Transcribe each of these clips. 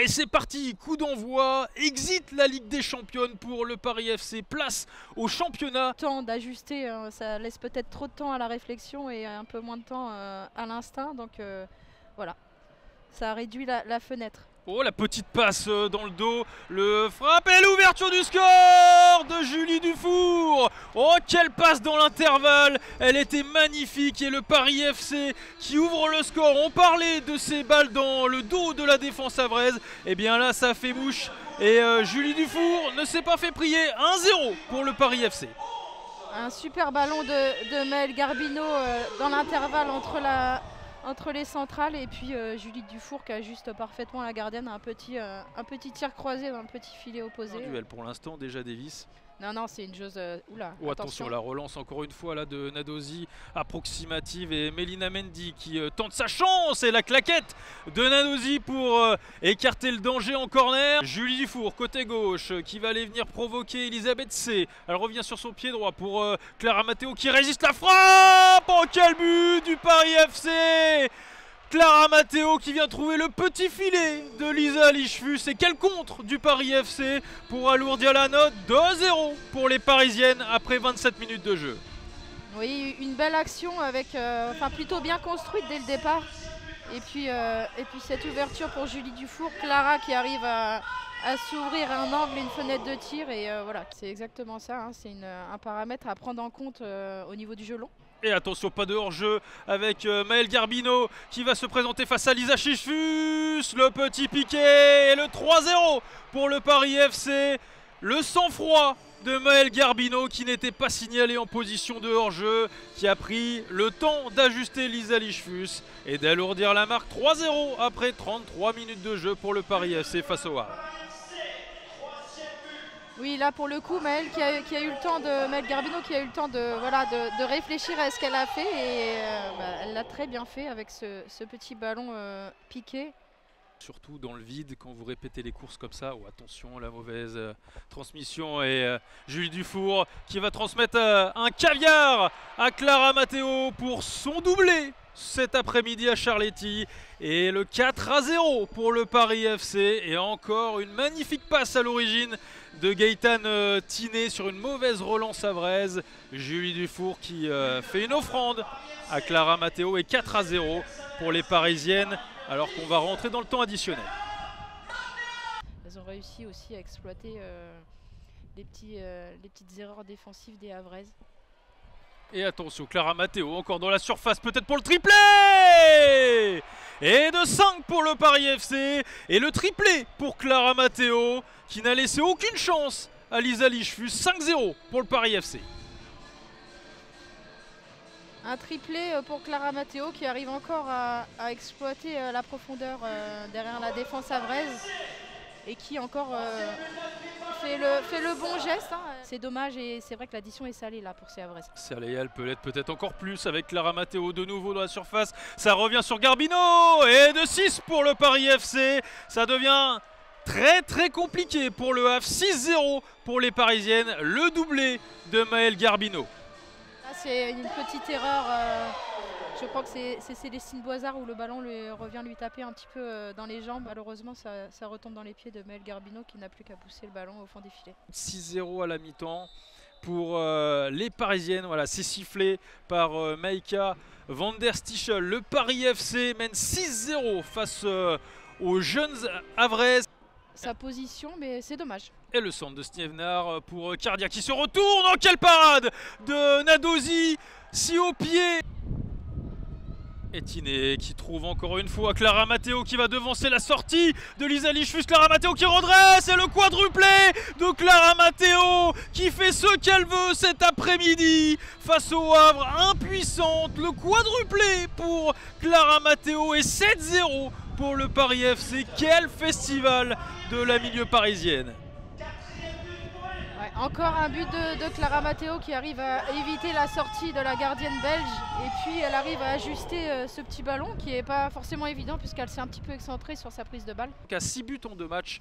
Et c'est parti, coup d'envoi, exit la Ligue des Championnes pour le Paris FC, place au championnat. Temps d'ajuster, hein, ça laisse peut-être trop de temps à la réflexion et un peu moins de temps euh, à l'instinct, donc euh, voilà, ça réduit la, la fenêtre. Oh, la petite passe euh, dans le dos, le frappe et l'ouverture du score de Dufour. Oh, quelle passe dans l'intervalle, elle était magnifique et le Paris FC qui ouvre le score. On parlait de ces balles dans le dos de la défense avraise. Et bien là, ça fait mouche et euh, Julie Dufour ne s'est pas fait prier. 1-0 pour le Paris FC. Un super ballon de, de Maël Garbino euh, dans l'intervalle entre la, entre les centrales et puis euh, Julie Dufour qui ajuste parfaitement la gardienne un petit, euh, un petit tir croisé dans le petit filet opposé. Un duel pour l'instant déjà Davis. Non, non, c'est une chose. euh, oula, Oh, attention, la relance encore une fois là de Nadosi approximative et Mélina Mendy qui euh, tente sa chance et la claquette de Nadosi pour euh, écarter le danger en corner. Julie Dufour côté gauche qui va aller venir provoquer Elisabeth C. Elle revient sur son pied droit pour Clara Matteo qui résiste la frappe. Oh quel but du Paris FC Clara Matteo qui vient trouver le petit filet de Lisa Lichefus et quel contre du Paris FC pour alourdir la note 2-0 pour les Parisiennes après 27 minutes de jeu. Oui, une belle action avec, euh, enfin plutôt bien construite dès le départ. Et puis, euh, et puis cette ouverture pour Julie Dufour, Clara qui arrive à, à s'ouvrir un angle, une fenêtre de tir et euh, voilà, c'est exactement ça. hein, c'est un paramètre à prendre en compte au niveau du jeu long. Et attention, pas de hors-jeu avec euh, Maël Garbino qui va se présenter face à Lisa Chichfus. Le petit piqué et le 3-0 pour le Paris FC. Le sang-froid de Maël Garbino qui n'était pas signalé en position de hors-jeu, qui a pris le temps d'ajuster Lisa Lichfus et d'alourdir la marque 3-0 après 33 minutes de jeu pour le Paris FC face au Havre. Oui, là pour le coup, Maëlle qui a, eu le temps de Maëlle Garbino qui a eu le temps de, réfléchir à ce qu'elle a fait et euh, bah, elle l'a très bien fait avec ce, petit ballon euh, piqué. Surtout dans le vide, quand vous répétez les courses comme ça, oh, attention, la mauvaise euh, transmission. Et Julie Dufour qui va transmettre un caviar à Clara Matteo pour son doublé cet après-midi à Charletti. Et le 4 à 0 pour le Paris FC. Et encore une magnifique passe à l'origine de Gaëtan euh, Tiné sur une mauvaise relance avraise. Julie Dufour qui euh, fait une offrande à Clara Matteo et 4 à 0 pour les Parisiennes alors qu'on va rentrer dans le temps additionnel. Elles ont réussi aussi à exploiter euh, les petites erreurs défensives des Havraises. Et attention, Clara Matteo encore dans la surface, peut-être pour le triplé Et de 5 pour le Paris FC. Et le triplé pour Clara Matteo, qui n'a laissé aucune chance à Lisa Lichefus. 5-0 pour le Paris FC. Un triplé euh, pour Clara Matteo qui arrive encore à, exploiter euh, la profondeur euh, derrière la défense avraise et qui encore le, fait le bon geste. hein. C'est dommage et c'est vrai que l'addition est salée là pour ces Havraises. Serley, elle peut l'être peut-être encore plus avec Clara Matteo de nouveau dans la surface. Ça revient sur Garbino et de 6 pour le Paris FC. Ça devient très très compliqué pour le Havre. 6-0 pour les Parisiennes. Le doublé de Maël Garbino. Là, c'est une petite erreur. euh, je crois que c'est Célestine Boisard où le ballon revient lui taper un petit peu euh, dans les jambes. Malheureusement, ça, retombe dans les pieds de Maël Garbino qui n'a plus qu'à pousser le ballon au fond des filets. 6-0 à la mi-temps pour euh, les Parisiennes. Voilà, c'est sifflé par Maïka van der Stichel. Le Paris FC mène 6-0 face aux jeunes Havraises. Sa position, mais c'est dommage. Et le centre de Snievenard pour Cardia qui se retourne. Oh, quelle parade de Nadosi Si au pied et Tiné qui trouve encore une fois Clara Matteo qui va devancer la sortie de Lisa Lichfus. Clara Matteo qui redresse et le quadruplé de Clara Matteo qui fait ce qu'elle veut cet après-midi face au Havre. Impuissante, le quadruplé pour Clara Matteo et 7-0 pour le Paris FC. Quel festival de la milieu parisienne. Ouais, encore un but de, de Clara Matteo qui arrive à éviter la sortie de la gardienne belge. Et puis elle arrive à ajuster euh, ce petit ballon qui n'est pas forcément évident puisqu'elle s'est un petit peu excentrée sur sa prise de balle. Donc à 6 buts en 2 matchs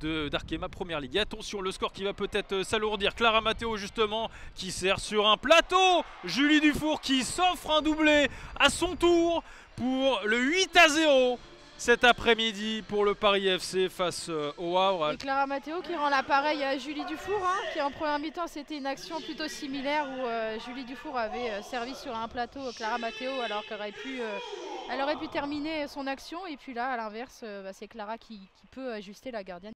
de d'Arkema Première Ligue. Et attention, le score qui va peut-être euh, s'alourdir. Clara Matteo justement qui sert sur un plateau. Julie Dufour qui s'offre un doublé à son tour pour le 8 à 0. Cet après-midi pour le Paris FC face euh, au Havre. Clara Matteo qui rend l'appareil à Julie Dufour, hein, qui en première mi-temps c'était une action plutôt similaire où euh, Julie Dufour avait euh, servi sur un plateau Clara Matteo alors qu'elle aurait pu, terminer son action et puis là à l'inverse bah, c'est Clara qui peut ajuster la gardienne.